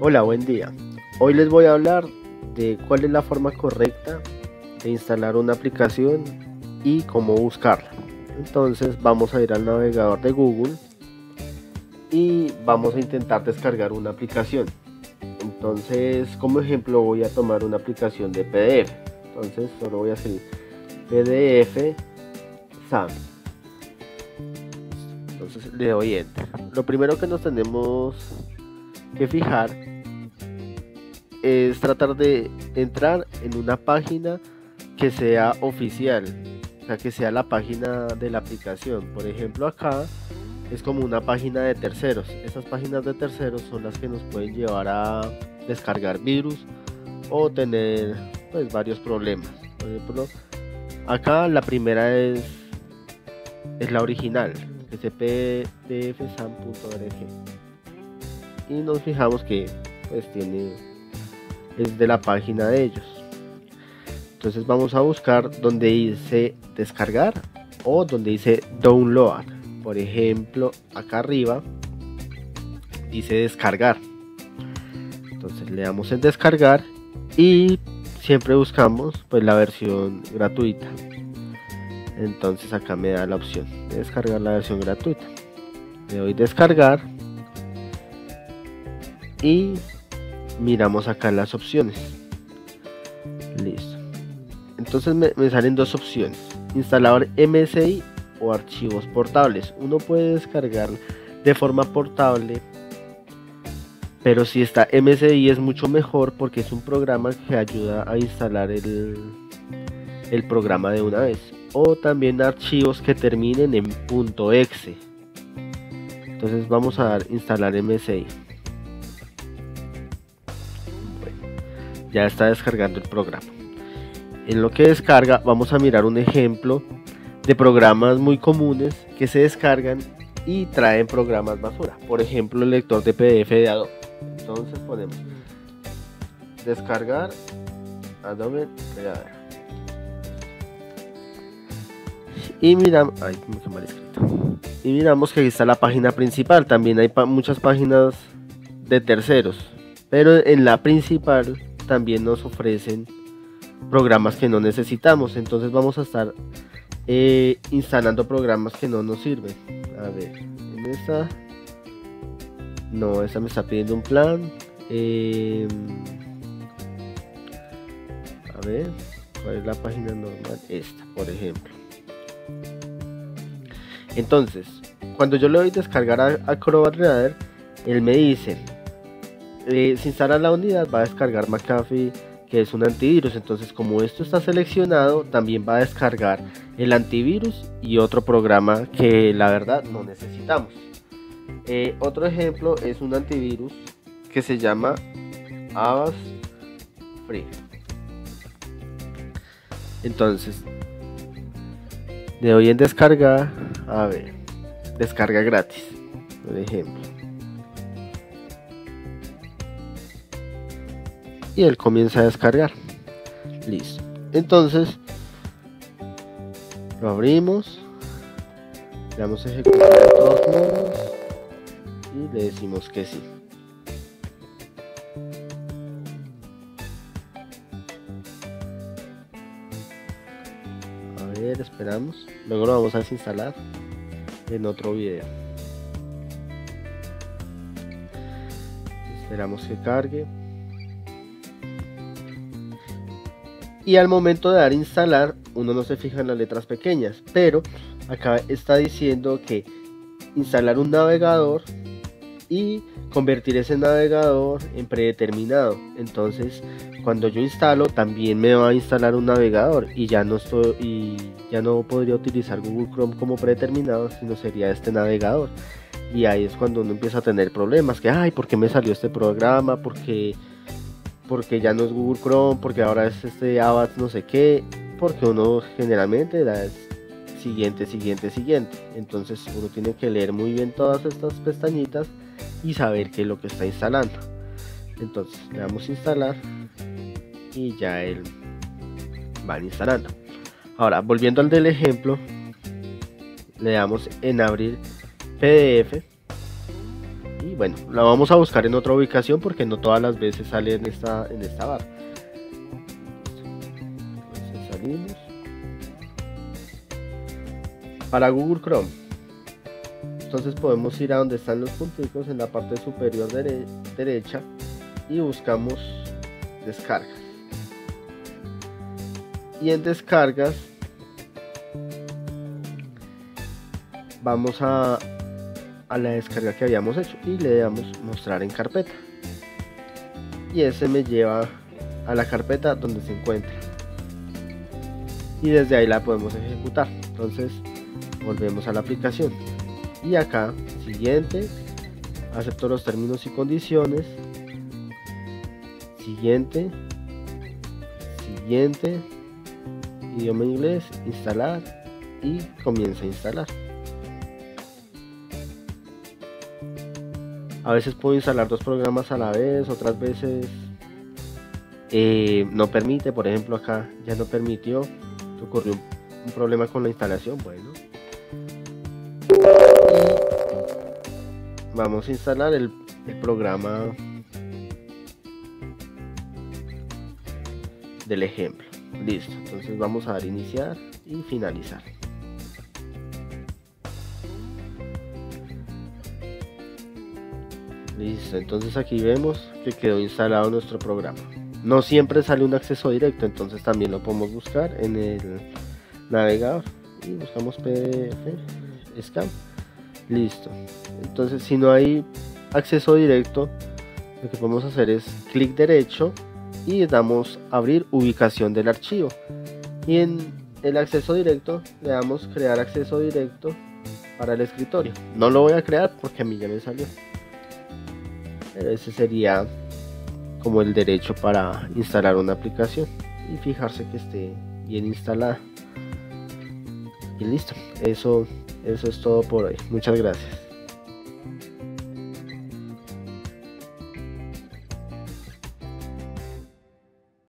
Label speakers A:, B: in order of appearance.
A: Hola, buen día. Hoy les voy a hablar de cuál es la forma correcta de instalar una aplicación y cómo buscarla. Entonces vamos a ir al navegador de Google y vamos a intentar descargar una aplicación. Entonces como ejemplo voy a tomar una aplicación de PDF. Entonces solo voy a escribir PDF SAM. Entonces le doy enter. Lo primero que nos tenemos que fijar es tratar de entrar en una página que sea oficial, o sea, que sea la página de la aplicación. Por ejemplo, acá es como una página de terceros. Esas páginas de terceros son las que nos pueden llevar a descargar virus o tener pues varios problemas. Por ejemplo, acá la primera es es la original, spdfsam.org. Y nos fijamos que pues tiene es de la página de ellos. Entonces vamos a buscar donde dice descargar o donde dice download. Por ejemplo, acá arriba dice descargar. Entonces le damos en descargar y siempre buscamos pues la versión gratuita. Entonces acá me da la opción de descargar la versión gratuita. Le doy descargar y miramos acá las opciones. Listo. Entonces me, salen dos opciones. Instalador MSI o archivos portables. Uno puede descargar de forma portable. Pero si está MSI es mucho mejor porque es un programa que ayuda a instalar el, el programa de una vez. O también archivos que terminen en .exe. Entonces vamos a dar instalar MSI. Ya está descargando el programa. En lo que descarga vamos a mirar un ejemplo de programas muy comunes que se descargan y traen programas basura. Por ejemplo, el lector de PDF de Adobe. Entonces ponemos descargar Adobe Y miramos, Y miramos que está la página principal. También hay muchas páginas de terceros. Pero en la principal también nos ofrecen programas que no necesitamos. Entonces vamos a estar eh, instalando programas que no nos sirven. A ver, en esta. No, esta me está pidiendo un plan. Em, a ver, ¿cuál es la página normal? Esta, por ejemplo. Entonces, cuando yo le doy descargar a Acrobat Reader, él me dice eh, se instala la unidad va a descargar McAfee que es un antivirus. Entonces como esto está seleccionado también va a descargar el antivirus y otro programa que la verdad no necesitamos. Eh, otro ejemplo es un antivirus que se llama Avast Free. Entonces de hoy en descarga a ver descarga gratis por ejemplo y él comienza a descargar. Listo. Entonces, lo abrimos, le damos ejecutar de todos modos y le decimos que sí. A ver, esperamos. Luego lo vamos a desinstalar en otro video. Esperamos que cargue. Y al momento de dar instalar uno no se fija en las letras pequeñas pero acá está diciendo que instalar un navegador y convertir ese navegador en predeterminado. Entonces cuando yo instalo también me va a instalar un navegador y ya no estoy y ya no podría utilizar Google Chrome como predeterminado sino sería este navegador. Y ahí es cuando uno empieza a tener problemas que ay por qué me salió este programa porque porque ya no es Google Chrome, porque ahora es este Avast no sé qué, porque uno generalmente da siguiente, siguiente, siguiente. Entonces uno tiene que leer muy bien todas estas pestañitas y saber qué es lo que está instalando. Entonces le damos instalar y ya él va instalando. Ahora, volviendo al del ejemplo, le damos en abrir PDF bueno, la vamos a buscar en otra ubicación porque no todas las veces sale en esta, en esta barra. salimos. Para Google Chrome. Entonces podemos ir a donde están los punticos en la parte superior derecha y buscamos descargas. Y en descargas vamos a, a la descarga que habíamos hecho y le damos mostrar en carpeta. Y ese me lleva a la carpeta donde se encuentra. Y desde ahí la podemos ejecutar. Entonces volvemos a la aplicación. Y acá, siguiente, acepto los términos y condiciones. Siguiente, siguiente, idioma inglés, instalar y comienza a instalar. A veces puedo instalar dos programas a la vez, otras veces eh, no permite, por ejemplo acá ya no permitió, ocurrió un, problema con la instalación, bueno. vamos a instalar el, el programa del ejemplo. Listo, entonces vamos a dar iniciar y finalizar. Listo, entonces aquí vemos que quedó instalado nuestro programa. No siempre sale un acceso directo, entonces también lo podemos buscar en el navegador y buscamos PDF scan. Listo. Entonces, si no hay acceso directo, lo que podemos hacer es clic derecho y damos abrir ubicación del archivo. Y en el acceso directo le damos crear acceso directo para el escritorio. No lo voy a crear porque a mí ya me salió ese sería como el derecho para instalar una aplicación y fijarse que esté bien instalada. Y listo. Eso eso es todo por hoy. Muchas gracias